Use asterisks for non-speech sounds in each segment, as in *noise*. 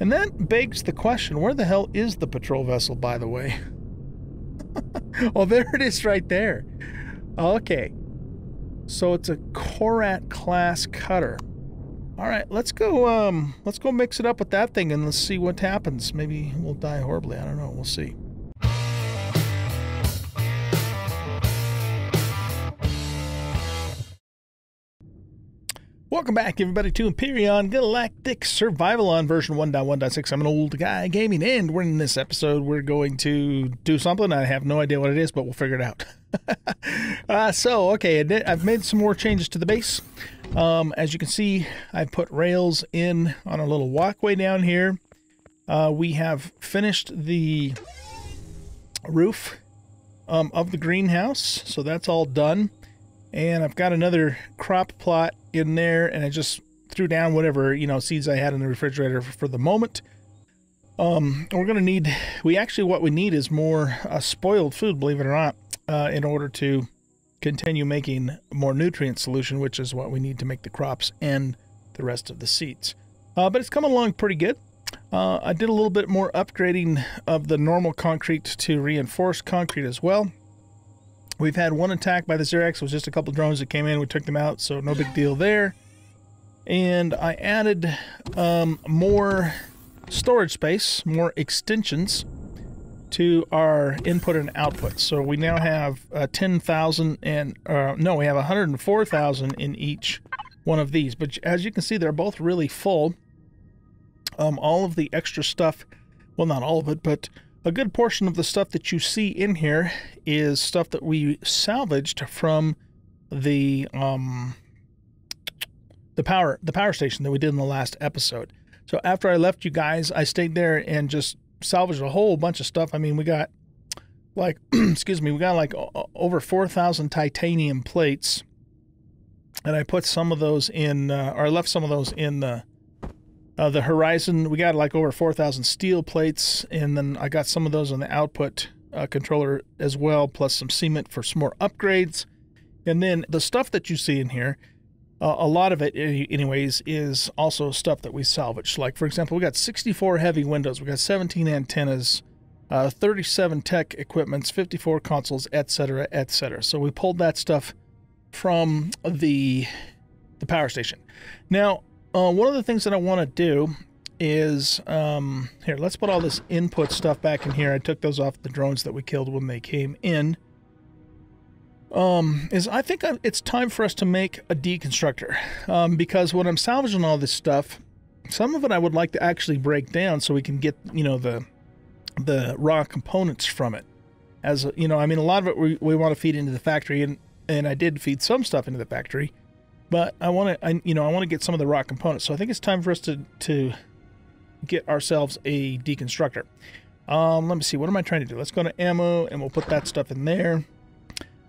And that begs the question, where the hell is the patrol vessel, by the way? *laughs* oh, there it is right there. Okay. So it's a Korat class cutter. All right, let's go um let's go mix it up with that thing and let's see what happens. Maybe we'll die horribly. I don't know. We'll see. Welcome back, everybody, to Empyrion Galactic Survival on version 1.1.6. I'm an old guy gaming, and we're in this episode. We're going to do something. I have no idea what it is, but we'll figure it out. *laughs* uh, so, okay, I've made some more changes to the base. Um, as you can see, I put rails in on a little walkway down here. Uh, we have finished the roof um, of the greenhouse, so that's all done. And I've got another crop plot in there, and I just threw down whatever you know seeds I had in the refrigerator for, the moment. Um, we're gonna need. We actually what we need is more uh, spoiled food, believe it or not, uh, in order to continue making more nutrient solution, which is what we need to make the crops and the rest of the seeds. Uh, but it's coming along pretty good. Uh, I did a little bit more upgrading of the normal concrete to reinforced concrete as well. We've had one attack by the Zirax. It was just a couple drones that came in. We took them out, so no big deal there. And I added um, more storage space, more extensions to our input and output. So we now have uh, 10,000 and, uh, no, we have 104,000 in each one of these. But as you can see, they're both really full. Um, all of the extra stuff, well, not all of it, but a good portion of the stuff that you see in here is stuff that we salvaged from the um, the power the power station that we did in the last episode. So after I left you guys, I stayed there and just salvaged a whole bunch of stuff. I mean, we got like *clears throat* excuse me, we got like over 4,000 titanium plates. And I put some of those in uh, or I left some of those in the uh, the Horizon, we got like over 4,000 steel plates, and then I got some of those on the output uh, controller as well, plus some cement for some more upgrades. And then the stuff that you see in here, uh, a lot of it, anyways, is also stuff that we salvaged. Like, for example, we got 64 heavy windows, we got 17 antennas, uh, 37 tech equipments, 54 consoles, etc., etc. So we pulled that stuff from the the power station. Now, uh, one of the things that I want to do is um, here. Let's put all this input stuff back in here. I took those off the drones that we killed when they came in. Um, is I think it's time for us to make a deconstructor um, because when I'm salvaging all this stuff, some of it I would like to actually break down so we can get you know the the raw components from it. As you know, I mean, a lot of it we, we want to feed into the factory, and and I did feed some stuff into the factory. But I want to, you know, I want to get some of the rock components. So I think it's time for us to to get ourselves a deconstructor. Um, let me see. What am I trying to do? Let's go to ammo, and we'll put that stuff in there.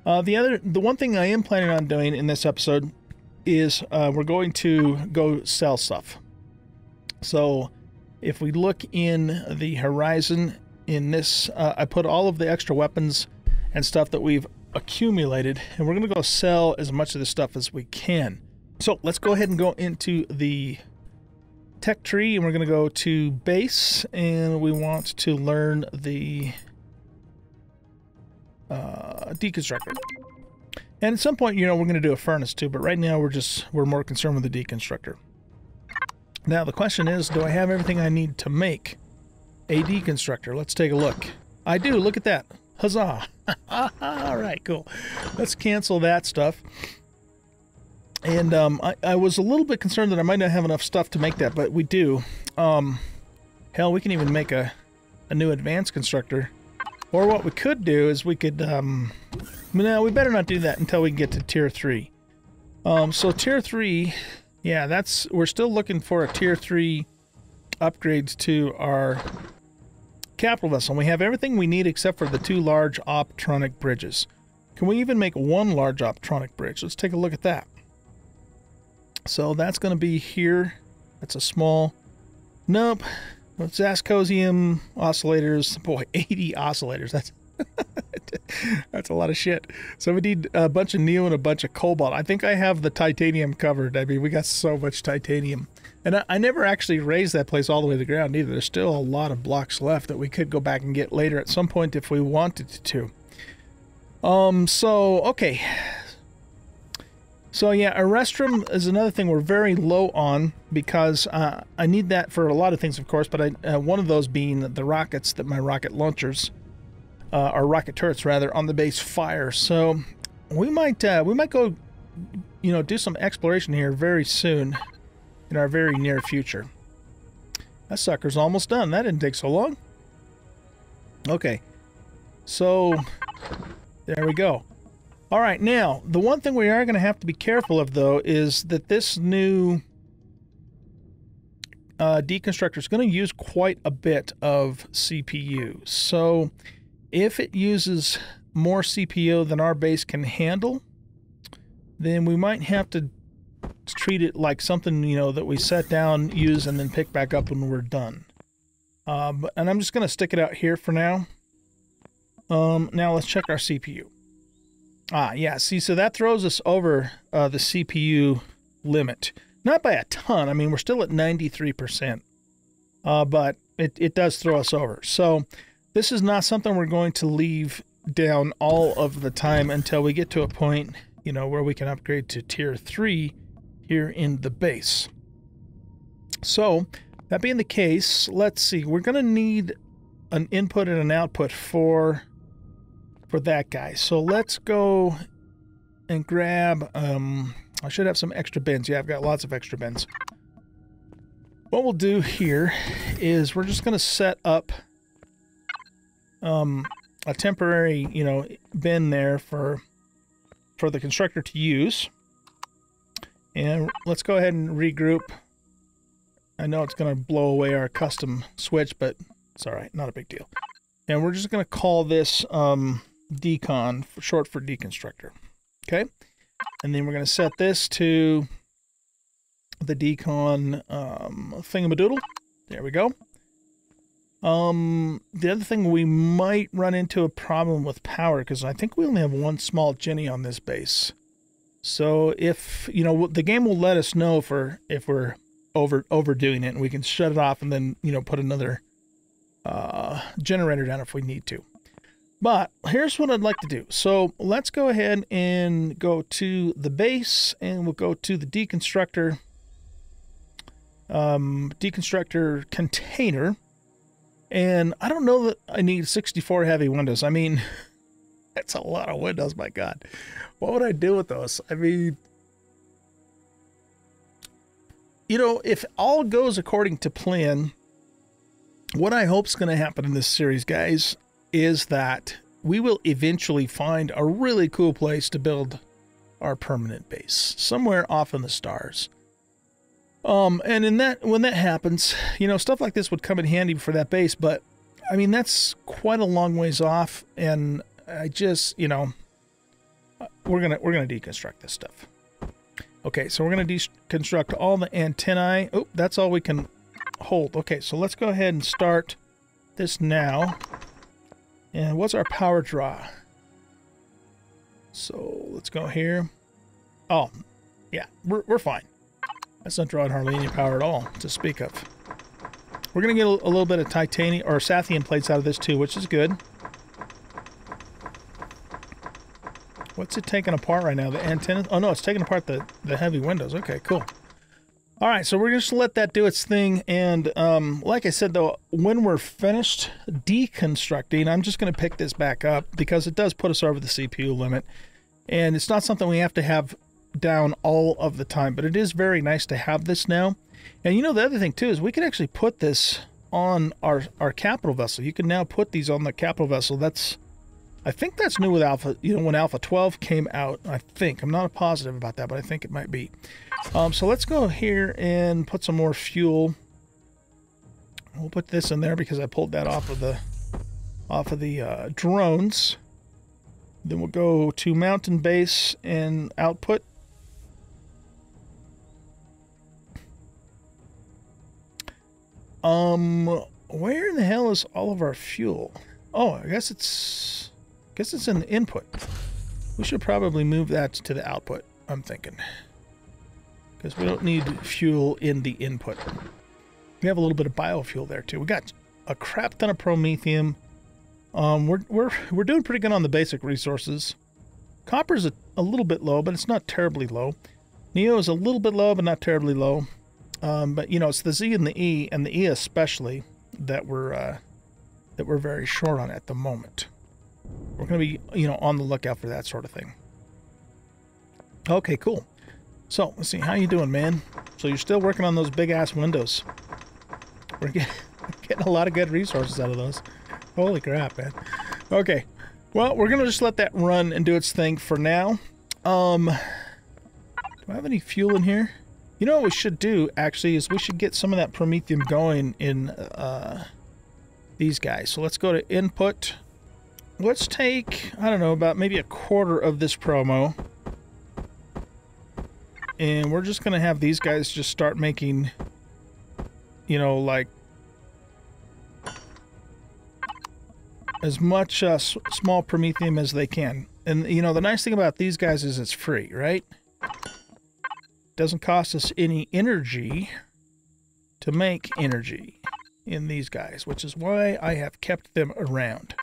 Uh, the other, the one thing I am planning on doing in this episode is uh, we're going to go sell stuff. So if we look in the horizon in this, uh, I put all of the extra weapons and stuff that we've accumulated and we're going to go sell as much of this stuff as we can. So let's go ahead and go into the tech tree and we're going to go to base and we want to learn the uh, deconstructor. And at some point, you know, we're going to do a furnace too, but right now we're just, we're more concerned with the deconstructor. Now the question is, do I have everything I need to make a deconstructor? Let's take a look. I do, look at that. Huzzah! *laughs* All right, cool. Let's cancel that stuff. And um, I, I, was a little bit concerned that I might not have enough stuff to make that, but we do. Um, hell, we can even make a, a new advanced constructor. Or what we could do is we could... Um, no, we better not do that until we get to Tier 3. Um, so Tier 3, yeah, that's... We're still looking for a Tier 3 upgrades to our capital vessel. We have everything we need except for the two large optronic bridges. Can we even make one large optronic bridge? Let's take a look at that. So that's going to be here. That's a small... Nope. Zascosium oscillators. Boy, *laughs* 80 oscillators. That's *laughs* that's a lot of shit. So we need a bunch of neo and a bunch of cobalt. I think I have the titanium covered. I mean, we got so much titanium. And I, I never actually raised that place all the way to the ground either. There's still a lot of blocks left that we could go back and get later at some point if we wanted to. Um, so, okay. So, yeah, Erestrum is another thing we're very low on because uh, I need that for a lot of things, of course, but I, uh, one of those being the rockets that my rocket launchers, uh, or rocket turrets rather, on the base fire. So, we might, uh, we might go, you know, do some exploration here very soon in our very near future. That sucker's almost done. That didn't take so long. Okay. So, there we go. All right, now, the one thing we are going to have to be careful of, though, is that this new uh, deconstructor is going to use quite a bit of CPU. So, if it uses more CPU than our base can handle, then we might have to treat it like something, you know, that we set down, use, and then pick back up when we're done. But, and I'm just going to stick it out here for now. Um, now let's check our CPU. Ah, yeah, see, so that throws us over uh, the CPU limit. Not by a ton. I mean, we're still at 93%. Uh, but it, it does throw us over. So this is not something we're going to leave down all of the time until we get to a point, you know, where we can upgrade to tier 3 here in the base. So, that being the case, let's see. We're going to need an input and an output for for that guy. So let's go and grab, um, I should have some extra bins. Yeah, I've got lots of extra bins. What we'll do here is we're just going to set up um, a temporary, you know, bin there for for the constructor to use. And let's go ahead and regroup. I know it's going to blow away our custom switch, but it's all right. Not a big deal. And we're just going to call this um, decon, short for deconstructor. Okay. And then we're going to set this to the decon um, thingamadoodle. There we go. Um, the other thing, we might run into a problem with power because I think we only have one small Jenny on this base. So if, you know, the game will let us know we're, if we're over overdoing it and we can shut it off and then, you know, put another uh, generator down if we need to. But here's what I'd like to do. So let's go ahead and go to the base and we'll go to the deconstructor um, deconstructor container. And I don't know that I need 64 heavy windows. I mean, *laughs* *laughs* that's a lot of windows, my God. What would I do with those? I mean, you know, if all goes according to plan, what I hope is going to happen in this series, guys, is that we will eventually find a really cool place to build our permanent base somewhere off in the stars. Um, and in that, when that happens, you know, stuff like this would come in handy for that base, but I mean, that's quite a long ways off. And I just, you know, we're to, we're to deconstruct this stuff. Okay. So we're to deconstruct all the antennae. Oh, that's all we can hold. Okay. So let's go ahead and start this now. And what's our power draw? So let's go here. Oh, yeah, we're, we're fine. That's not drawing hardly any power at all to speak of. We're going to get a, a, little bit of titanium or Sathium plates out of this too, which is good. What's it taking apart right now? The antenna? Oh no, it's taking apart the, the heavy windows. Okay, cool. All right, so we're just let that do its thing. And um, like I said, though, when we're finished deconstructing, I'm just going to pick this back up because it does put us over the CPU limit. And it's not something we have to have down all of the time, but it is very nice to have this now. And you know, the other thing too is we can actually put this on our, our capital vessel. You can now put these on the capital vessel. That's, I think that's new with Alpha, you know, when Alpha 12 came out, I think. I'm not positive about that, but I think it might be. Um, so let's go here and put some more fuel. We'll put this in there because I pulled that off of the off of the uh, drones. Then we'll go to mountain base and output. Um, where in the hell is all of our fuel? Oh, I guess it's, guess it's in the input. We should probably move that to the output. I'm thinking. because we don't need fuel in the input. We have a little bit of biofuel there too. We got a crap ton of promethium. Um, we're, we're, we're doing pretty good on the basic resources. Copper's a, a little bit low, but it's not terribly low. Neo is a little bit low, but not terribly low. Um, but you know, it's the Z and the E, and the E especially, that we're uh, that we're very short on at the moment. We're going to be, you know, on the lookout for that sort of thing. Okay, cool. So let's see, how you doing, man? So you're still working on those big ass windows. We're getting, *laughs* getting a lot of good resources out of those. Holy crap, man. Okay, well, we're gonna just let that run and do its thing for now. Um, do I have any fuel in here? You know what we should do, actually, is we should get some of that promethium going in uh, these guys. So let's go to input. Let's take, I don't know, about maybe a quarter of this promo. And we're just going to have these guys just start making, you know, like as much uh, small promethium as they can. And, you know, the nice thing about these guys is it's free, right? Doesn't cost us any energy to make energy in these guys, which is why I have kept them around.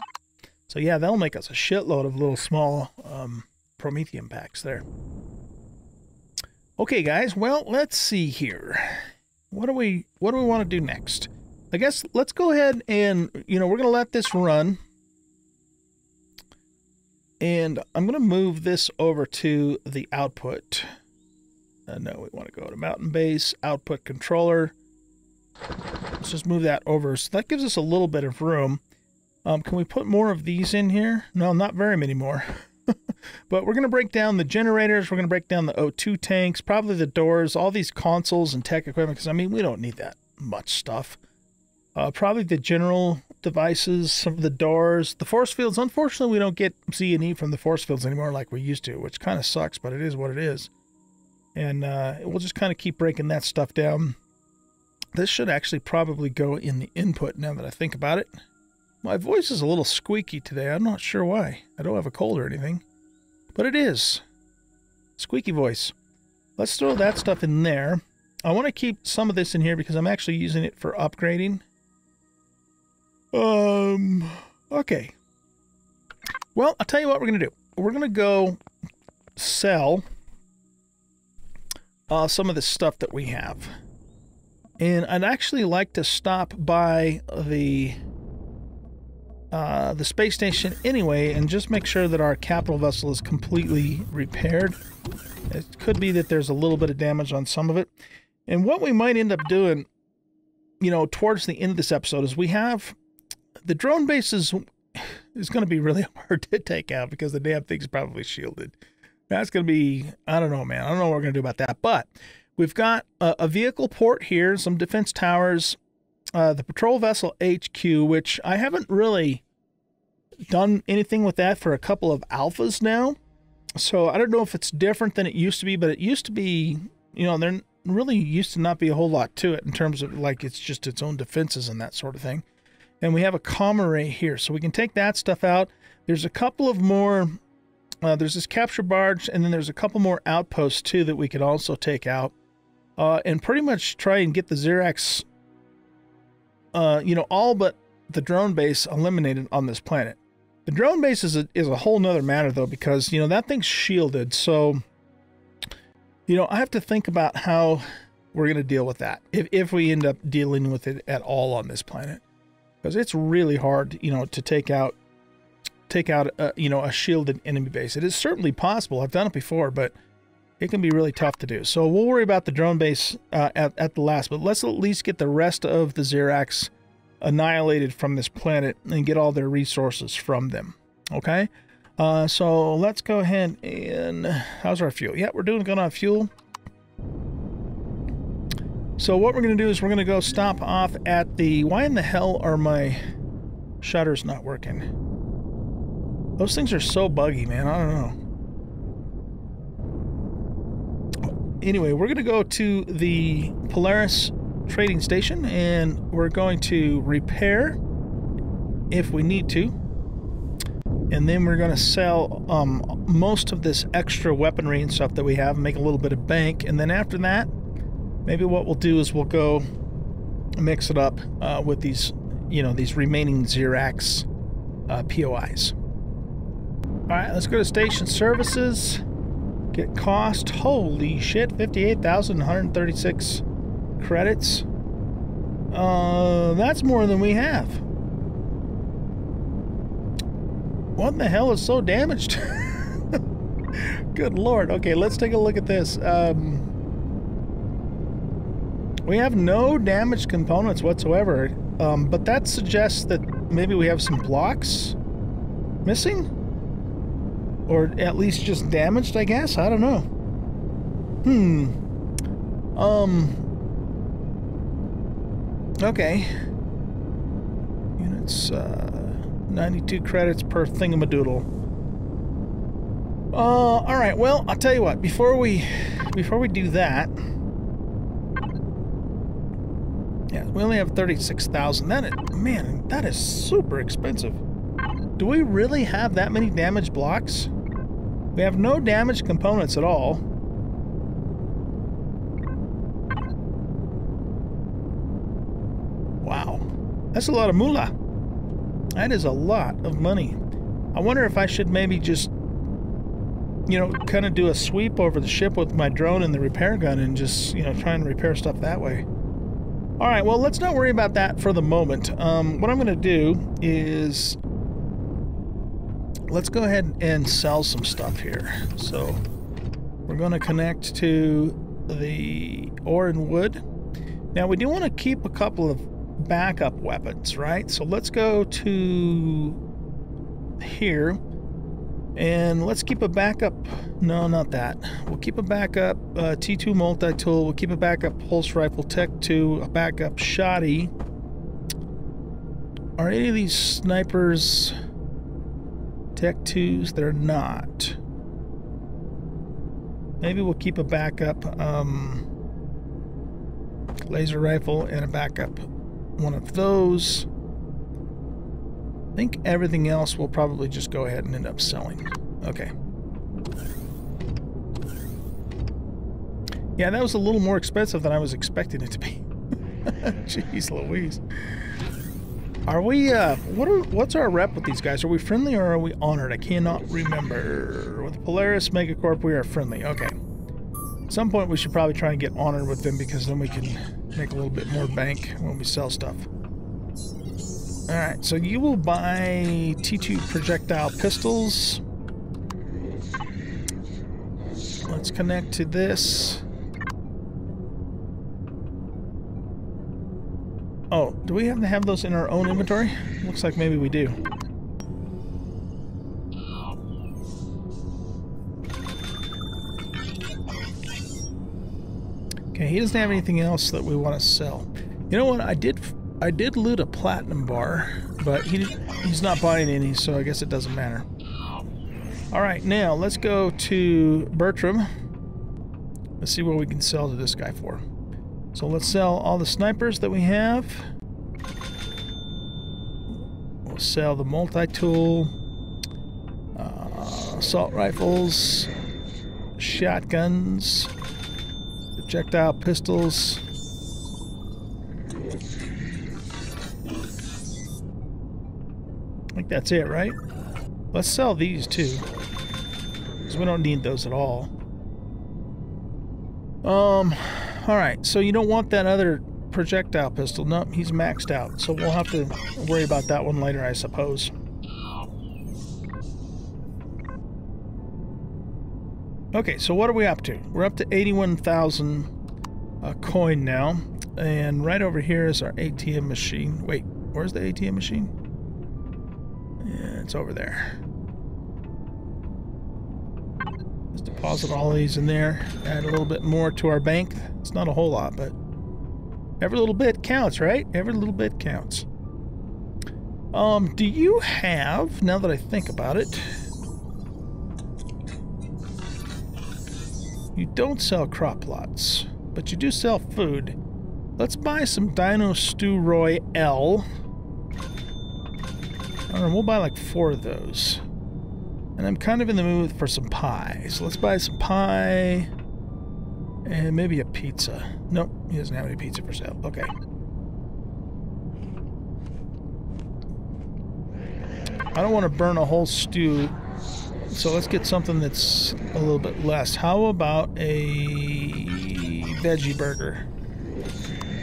So yeah, they'll make us a shitload of little small um, packs there. Okay, guys. Well, let's see here. What do we What do we want to do next? I guess let's go ahead and you know we're gonna let this run, and I'm gonna move this over to the output. Uh, no, we want to go to mountain base, output controller. Let's just move that over. So that gives us a little bit of room. Um, can we put more of these in here? No, not very many more. *laughs* but we're going to break down the generators. We're going to break down the O2 tanks, probably the doors, all these consoles and tech equipment. Because, I mean, we don't need that much stuff. Uh, probably the general devices, some of the doors, the force fields. Unfortunately, we don't get Z and E from the force fields anymore like we used to, which kind of sucks, but it is what it is and uh, we'll just kind of keep breaking that stuff down. This should actually probably go in the input now that I think about it. My voice is a little squeaky today. I'm not sure why. I don't have a cold or anything, but it is. Squeaky voice. Let's throw that stuff in there. I want to keep some of this in here because I'm actually using it for upgrading. Um, okay. Well, I'll tell you what we're going to do. We're going to go sell uh, some of the stuff that we have. And I'd actually like to stop by the uh, the space station anyway and just make sure that our capital vessel is completely repaired. It could be that there's a little bit of damage on some of it. And what we might end up doing, you know, towards the end of this episode is we have the drone base is, is going to be really *laughs* hard to take out because the damn thing's probably shielded. That's going to be, I don't know, man. I don't know what we're going to do about that. But we've got a, a vehicle port here, some defense towers, uh, the patrol vessel HQ, which I haven't really done anything with that for a couple of alphas now. So I don't know if it's different than it used to be, but it used to be, you know, there really used to not be a whole lot to it in terms of like it's just its own defenses and that sort of thing. And we have a com array here, so we can take that stuff out. There's a couple of more uh, there's this capture barge, and then there's a couple more outposts too that we could also take out, uh, and pretty much try and get the Zirax, uh, you know, all but the drone base eliminated on this planet. The drone base is a, is a whole nother matter though, because you know that thing's shielded, so you know I have to think about how we're going to deal with that if if we end up dealing with it at all on this planet, because it's really hard, you know, to take out take out a, you know a shielded enemy base. It is certainly possible. I've done it before, but it can be really tough to do. So we'll worry about the drone base uh, at, at the last, but let's at least get the rest of the Zirax annihilated from this planet and get all their resources from them. Okay? Uh, so let's go ahead and... How's our fuel? Yeah, we're doing good on fuel. So what we're going to do is we're going to go stop off at the... Why in the hell are my shutters not working? Those things are so buggy, man. I don't know. Anyway, we're going to go to the Polaris trading station and we're going to repair if we need to. And then we're going to sell um, most of this extra weaponry and stuff that we have, make a little bit of bank. And then after that, maybe what we'll do is we'll go mix it up uh, with these, you know, these remaining Zirax uh, POIs. All right, let's go to station services. Get cost. Holy shit, 58,136 credits. Uh, that's more than we have. What in the hell is so damaged? *laughs* Good lord. Okay, let's take a look at this. Um, we have no damaged components whatsoever, um, but that suggests that maybe we have some blocks missing? Or at least just damaged, I guess? I don't know. Hmm. Um. Okay. Units, uh, 92 credits per thingamadoodle. Uh, alright, well, I'll tell you what, before we, before we do that, yeah, we only have 36,000. That is, man, that is super expensive. Do we really have that many damaged blocks? We have no damaged components at all. Wow. That's a lot of moolah. That is a lot of money. I wonder if I should maybe just, you know, kind of do a sweep over the ship with my drone and the repair gun and just, you know, try and repair stuff that way. All right, well, let's not worry about that for the moment. Um, what I'm going to do is let's go ahead and sell some stuff here. So we're going to connect to the ore and wood. Now we do want to keep a couple of backup weapons, right? So let's go to here and let's keep a backup. No, not that. We'll keep a backup uh, T2 multi-tool. We'll keep a backup pulse rifle Tech 2, a backup shoddy. Are any of these snipers Tech 2s? They're not. Maybe we'll keep a backup um, laser rifle and a backup one of those. I think everything else we'll probably just go ahead and end up selling. Okay. Yeah, that was a little more expensive than I was expecting it to be. *laughs* Jeez Louise. Are we, uh, what are, what's our rep with these guys? Are we friendly or are we honored? I cannot remember. With Polaris Megacorp, we are friendly. Okay. At some point, we should probably try and get honored with them because then we can make a little bit more bank when we sell stuff. Alright, so you will buy T2 projectile pistols. Let's connect to this. Oh, do we have to have those in our own inventory? Looks like maybe we do. Okay, he doesn't have anything else that we want to sell. You know what? I did I did loot a platinum bar, but he he's not buying any, so I guess it doesn't matter. All right, now let's go to Bertram. Let's see what we can sell to this guy for. So let's sell all the snipers that we have. We'll sell the multi-tool, uh, assault rifles, shotguns, projectile pistols. I think that's it, right? Let's sell these too. Because we don't need those at all. Um, alright, so you don't want that other projectile pistol. Nope, he's maxed out. So we'll have to worry about that one later, I suppose. Okay, so what are we up to? We're up to 81,000 uh, coin now. And right over here is our ATM machine. Wait, where's the ATM machine? Yeah, it's over there. Let's deposit all these in there. Add a little bit more to our bank. It's not a whole lot, but every little bit counts, right? Every little bit counts. Um, do you have, now that I think about it, You don't sell crop lots, but you do sell food. Let's buy some Dino Stew Roy L. I don't know, we'll buy like four of those. And I'm kind of in the mood for some pie. So let's buy some pie. And maybe a pizza. Nope, he doesn't have any pizza for sale. Okay. I don't want to burn a whole stew. So let's get something that's a little bit less. How about a veggie burger?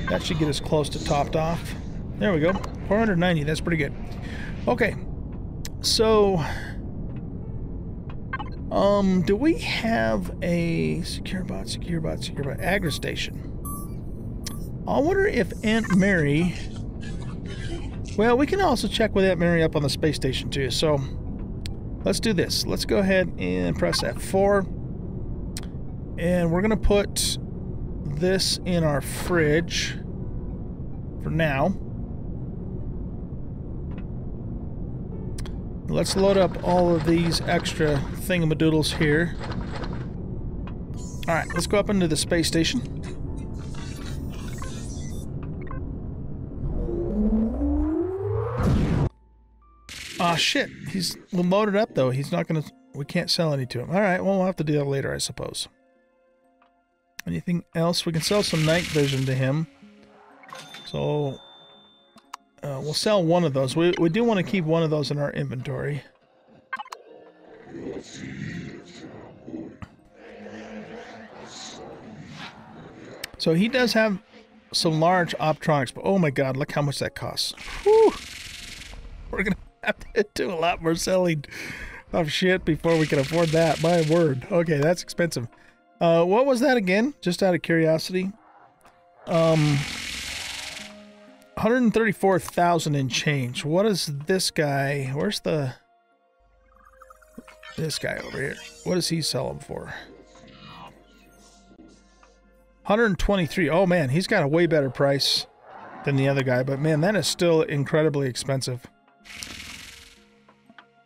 That should get us close to topped off. There we go. 490. That's pretty good. Okay. So, um, do we have a secure bot, secure bot, secure bot, agri station? I wonder if Aunt Mary. Well, we can also check with Aunt Mary up on the space station too. So, let's do this. Let's go ahead and press F4. And we're going to put this in our fridge for now. Let's load up all of these extra thingamadoodles here. Alright, let's go up into the space station. Ah, shit. He's loaded up, though. He's not to... We can't sell any to him. Alright, well, we'll have to do that later, I suppose. Anything else? We can sell some night vision to him. So, uh, we'll sell one of those. We, we do want to keep one of those in our inventory. So he does have some large optronics, but oh my god, look how much that costs. Whew. We're to have *laughs* to do a lot more selling of shit before we can afford that. My word. Okay, that's expensive. Uh, what was that again? Just out of curiosity. Um, 134,000 in change. What is this guy? Where's the... This guy over here. What does he sell them for? 123. Oh man, he's got a way better price than the other guy. But man, that is still incredibly expensive.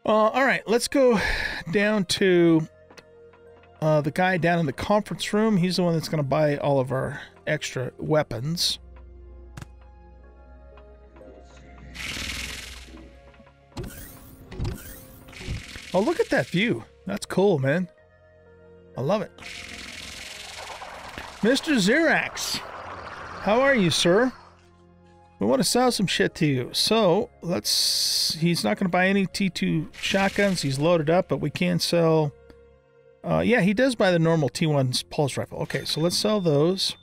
Uh, all right, let's go down to uh, the guy down in the conference room. He's the one that's going to buy all of our extra weapons. Oh, look at that view. That's cool, man. I love it. Mr. Zirax, how are you, sir? We want to sell some shit to you. So, let's... He's not going to buy any T2 shotguns. He's loaded up, but we can sell... Uh, yeah, he does buy the normal T1 pulse rifle. Okay, so let's sell those.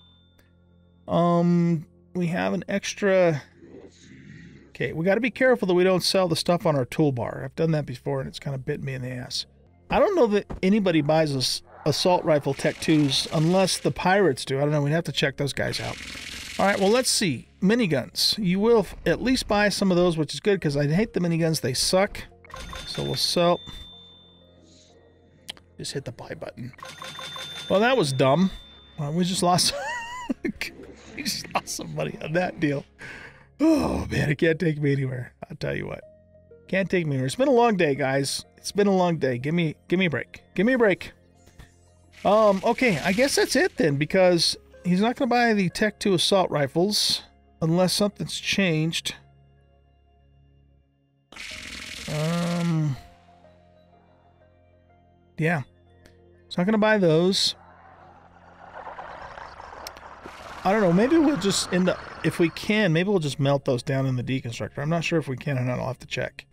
Um, we have an extra... Okay, we got to be careful that we don't sell the stuff on our toolbar. I've done that before, and it's kind of bit me in the ass. I don't know that anybody buys us assault rifle Tech 2s unless the pirates do. I don't know. We'd have to check those guys out. All right, well, let's see. Miniguns. You will at least buy some of those, which is good because I hate the miniguns. They suck. So we'll sell... Just hit the buy button. Well, that was dumb. Well, we just lost... *laughs* we just lost some money on that deal. Oh, man, it can't take me anywhere. I'll tell you what. Can't take me anywhere. It's been a long day, guys. It's been a long day. Give me give me a break. Give me a break. Um, okay, I guess that's it then, because he's not going to buy the Tech 2 assault rifles unless something's changed. Um, yeah. He's not going to buy those. I don't know. Maybe we'll just end up, if we can, maybe we'll just melt those down in the deconstructor. I'm not sure if we can or not. I'll have to check.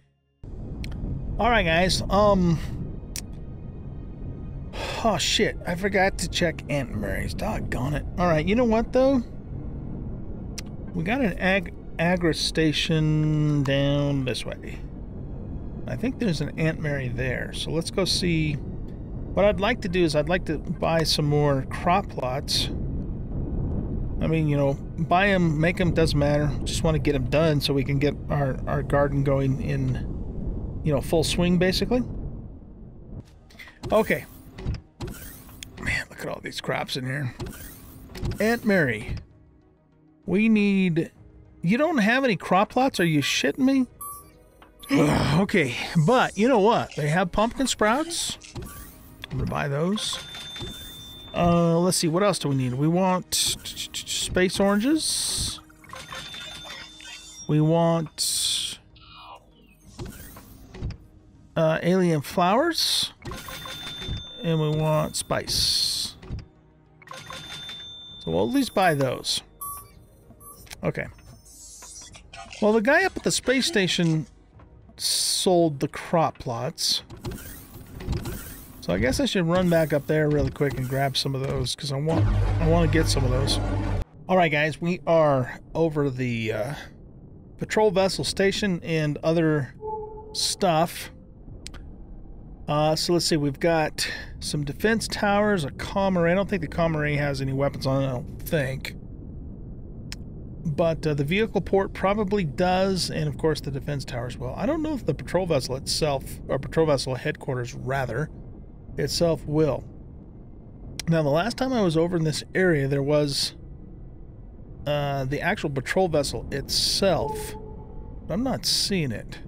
All right, guys. Um. Oh, shit. I forgot to check Aunt Mary's. Doggone it. All right. You know what, though? We got an ag agri station down this way. I think there's an Aunt Mary there. So let's go see. What I'd like to do is I'd like to buy some more crop plots. I mean, you know, buy them, make them, doesn't matter. Just want to get them done so we can get our, our garden going in, you know, full swing, basically. Okay. Man, look at all these crops in here. Aunt Mary, we need... You don't have any crop plots? Are you shitting me? okay, but you know what? They have pumpkin sprouts. I'm going to buy those. Uh, let's see, what else do we need? We want space oranges. We want... uh, alien flowers. And we want spice. So we'll at least buy those. Okay. Well, the guy up at the space station sold the crop plots. So I guess I should run back up there really quick and grab some of those because I want I want to get some of those. All right, guys, we are over the uh, patrol vessel station and other stuff. Uh, so let's see, we've got some defense towers, a comm array. I don't think the comm array has any weapons on it, I don't think. But uh, the vehicle port probably does, and of course the defense towers as well. I don't know if the patrol vessel itself, or patrol vessel headquarters rather, itself will. Now, the last time I was over in this area, there was uh, the actual patrol vessel itself. I'm not seeing it.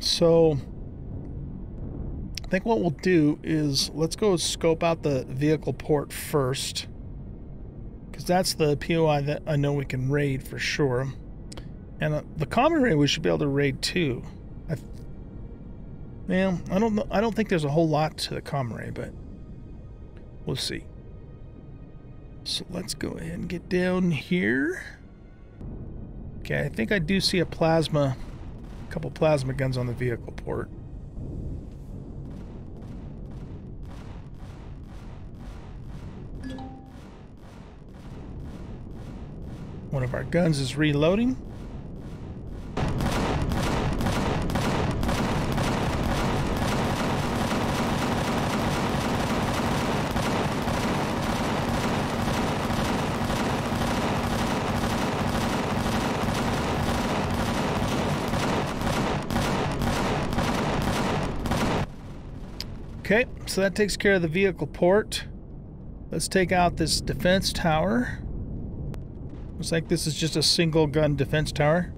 So, I think what we'll do is let's go scope out the vehicle port first. Because that's the POI that I know we can raid for sure. And uh, the comm array we should be able to raid too. I well, I don't know. I don't think there's a whole lot to the comm array, but we'll see. So let's go ahead and get down here. Okay, I think I do see a plasma, a couple plasma guns on the vehicle port. One of our guns is reloading. So that takes care of the vehicle port. Let's take out this defense tower. Looks like this is just a single gun defense tower.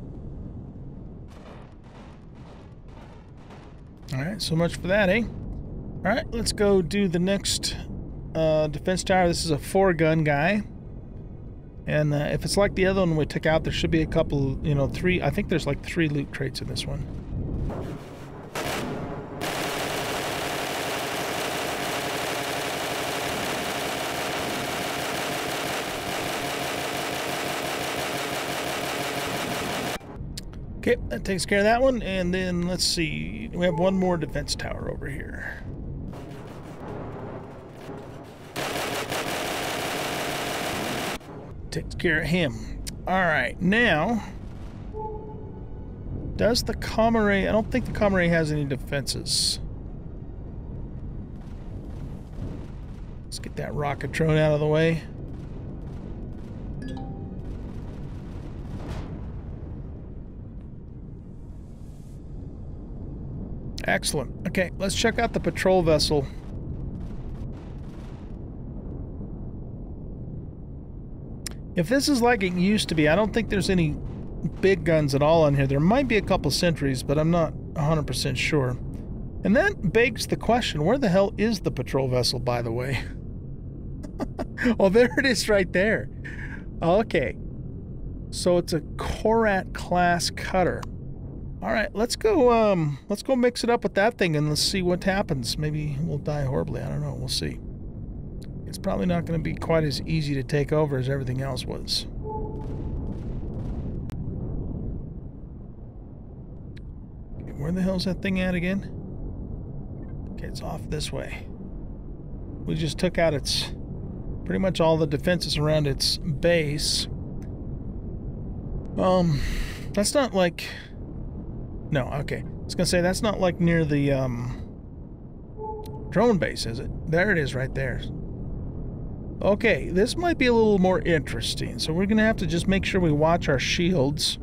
Alright, so much for that, eh? Alright, let's go do the next uh, defense tower. This is a four gun guy. And uh, if it's like the other one we took out, there should be a couple, you know, three, I think there's like three loot crates in this one. Okay, that takes care of that one. And then let's see. We have one more defense tower over here. Takes care of him. Alright, now... Does the array... I don't think the array has any defenses. Let's get that rocket drone out of the way. Excellent. Okay, let's check out the patrol vessel. If this is like it used to be, I don't think there's any big guns at all on here. There might be a couple sentries, but I'm not 100% sure. And that begs the question, where the hell is the patrol vessel, by the way? *laughs* oh, there it is right there. Okay. So it's a Korat class cutter. All right, let's go. Um, let's go mix it up with that thing and let's see what happens. Maybe we'll die horribly. I don't know. We'll see. It's probably not going to be quite as easy to take over as everything else was. Okay, where the hell's that thing at again? Okay, it's off this way. We just took out its pretty much all the defenses around its base. Um, that's not like no, okay. I was gonna say that's not like near the um, drone base, is it? There it is right there. Okay, this might be a little more interesting. So we're gonna have to just make sure we watch our shields.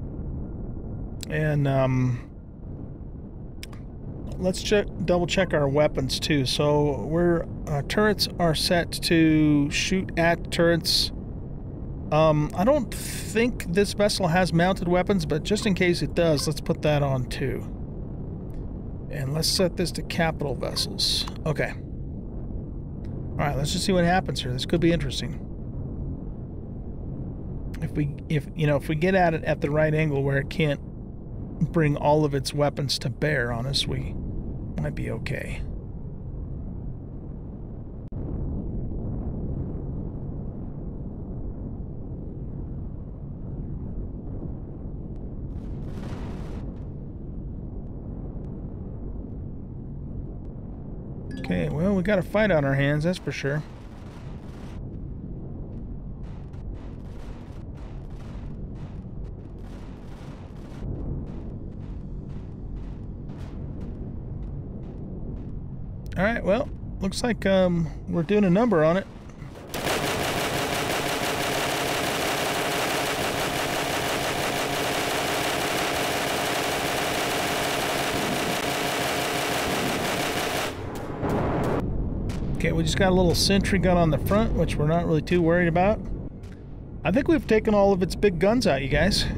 And um, let's check, double check our weapons too. So we're our turrets are set to shoot at turrets um, I don't think this vessel has mounted weapons, but just in case it does, let's put that on too. And let's set this to capital vessels. Okay. Alright, let's just see what happens here. This could be interesting. If we, if, you know, if we get at it at the right angle where it can't bring all of its weapons to bear on us, we might be okay. Okay, well, we got a fight on our hands, that's for sure. All right, well, looks like um, we're doing a number on it. Okay, we just got a little sentry gun on the front, which we're not really too worried about. I think we've taken all of its big guns out, you guys. Here,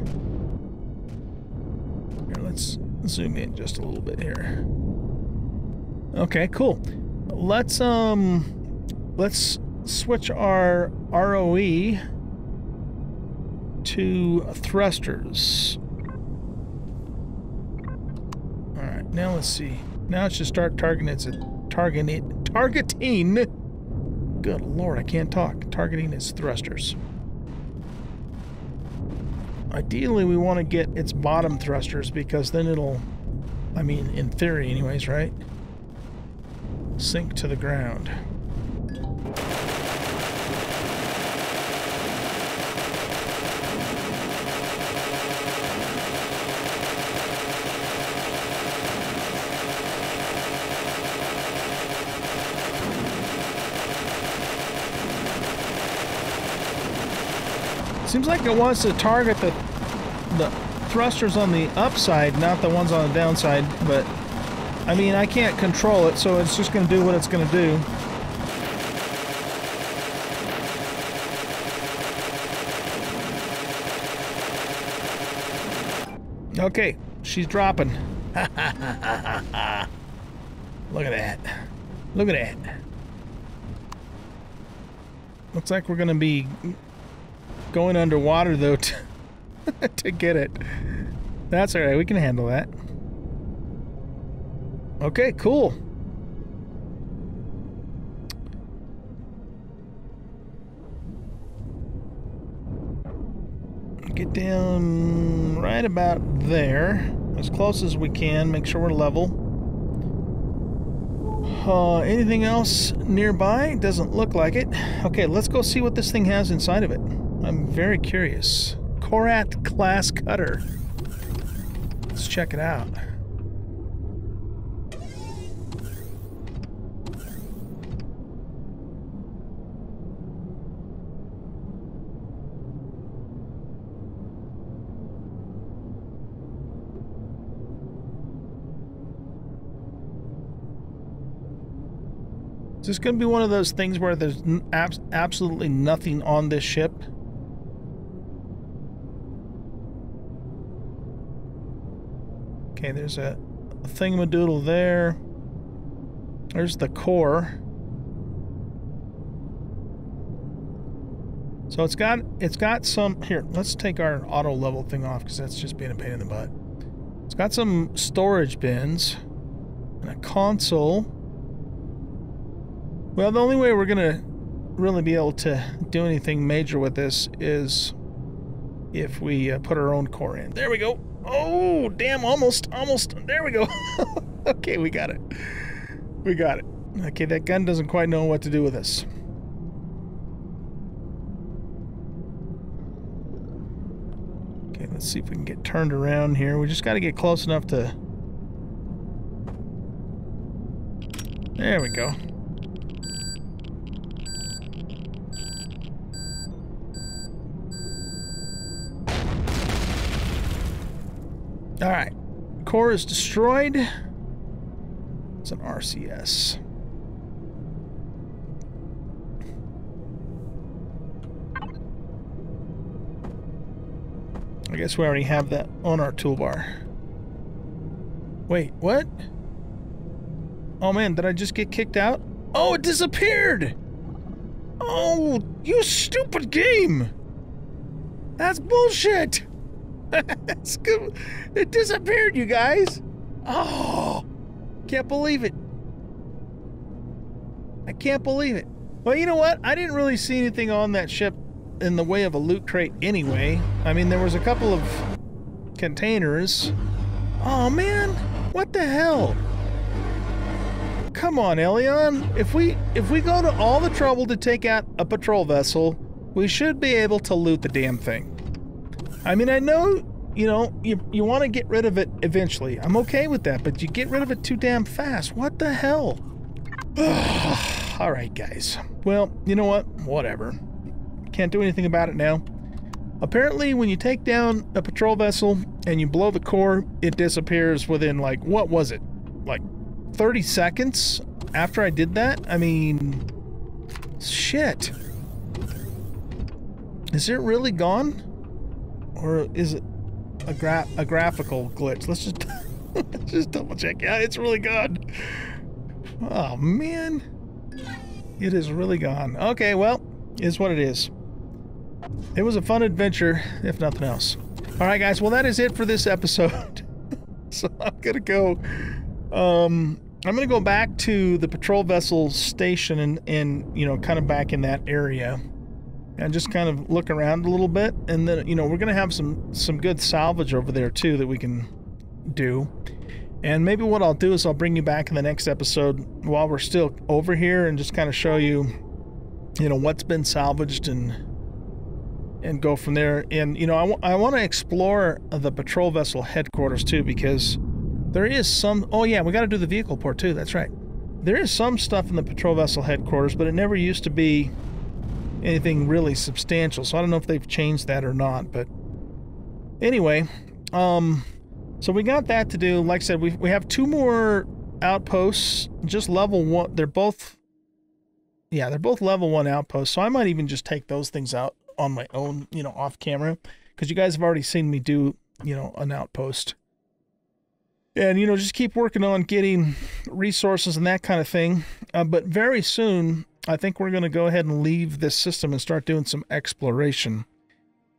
let's zoom in just a little bit here. Okay, cool. Let's um let's switch our ROE to thrusters. All right, now let's see. Now it should start targeting its a targeting targeting. Good lord, I can't talk. Targeting its thrusters. Ideally, we want to get its bottom thrusters because then it'll, I mean, in theory anyways, right? Sink to the ground. Seems like it wants to target the the thrusters on the upside, not the ones on the downside, but I mean, I can't control it, so it's just going to do what it's going to do. Okay, she's dropping. *laughs* Look at that. Look at that. Looks like we're going to be going underwater, though, to, *laughs* to get it. That's alright, we can handle that. Okay, cool. Get down right about there, as close as we can, make sure we're level. Uh, anything else nearby? Doesn't look like it. Okay, let's go see what this thing has inside of it. I'm very curious. Korat class cutter. Let's check it out. Is this going to be one of those things where there's abs absolutely nothing on this ship? There's a, a thingamadoodle there. There's the core. So it's got it's got some here. Let's take our auto level thing off because that's just being a pain in the butt. It's got some storage bins and a console. Well, the only way we're gonna really be able to do anything major with this is if we uh, put our own core in. There we go. Oh, damn, almost, almost. There we go. *laughs* okay, we got it. We got it. Okay, that gun doesn't quite know what to do with us. Okay, let's see if we can get turned around here. We just got to get close enough to... There we go. All right. Core is destroyed. It's an RCS. I guess we already have that on our toolbar. Wait, what? Oh man, did I just get kicked out? Oh, it disappeared! Oh, you stupid game! That's bullshit! *laughs* It disappeared, you guys. Oh, can't believe it. I can't believe it. Well, you know what? I didn't really see anything on that ship in the way of a loot crate anyway. I mean, there was a couple of containers. Oh, man. What the hell? Come on, Eleon. If we if we go to all the trouble to take out a patrol vessel, we should be able to loot the damn thing. I mean, I know, you know, you, you want to get rid of it eventually. I'm okay with that, but you get rid of it too damn fast. What the hell? *sighs* all right, guys. Well, you know what? Whatever. Can't do anything about it now. Apparently, when you take down a patrol vessel and you blow the core, it disappears within, like, what was it? Like 30 seconds after I did that? I mean, shit. Is it really gone? Or is it a, gra a graphical glitch? Let's just, *laughs* just double check. Yeah, it's really gone. Oh, man. It is really gone. Okay, well, is what it is. It was a fun adventure, if nothing else. All right, guys. Well, that is it for this episode. *laughs* so I'm gonna go. Um, I'm gonna go back to the patrol vessel station and and you know kind of back in that area, and just kind of look around a little bit. And then you know we're gonna have some some good salvage over there too that we can do. And maybe what I'll do is I'll bring you back in the next episode while we're still over here and just kind of show you, you know, what's been salvaged and and go from there. And, you know, I, I want to explore the patrol vessel headquarters too, because there is some. Oh, yeah, we got to do the vehicle port too. That's right. There is some stuff in the patrol vessel headquarters, but it never used to be anything really substantial. So I don't know if they've changed that or not. But anyway, um, so we got that to do. Like I said, we, we have two more outposts, just level one. They're both, yeah, they're both level one outposts. So I might even just take those things out on my own, you know, off camera, because you guys have already seen me do, you know, an outpost. And, you know, just keep working on getting resources and that kind of thing. Uh, but very soon, I think we're going to go ahead and leave this system and start doing some exploration.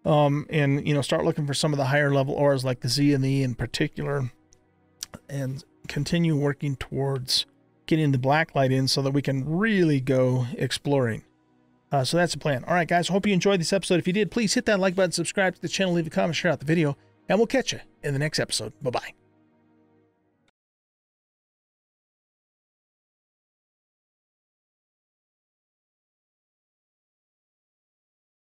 Um, and, you know, start looking for some of the higher level ores like the Z and the E in particular. And continue working towards getting the blacklight in so that we can really go exploring. Uh, so that's the plan. All right, guys. Hope you enjoyed this episode. If you did, please hit that like button, subscribe to the channel, leave a comment, share out the video, and we'll catch you in the next episode. Bye bye.